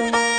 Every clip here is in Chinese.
啊！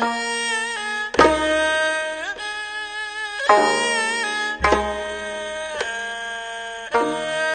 Thank you.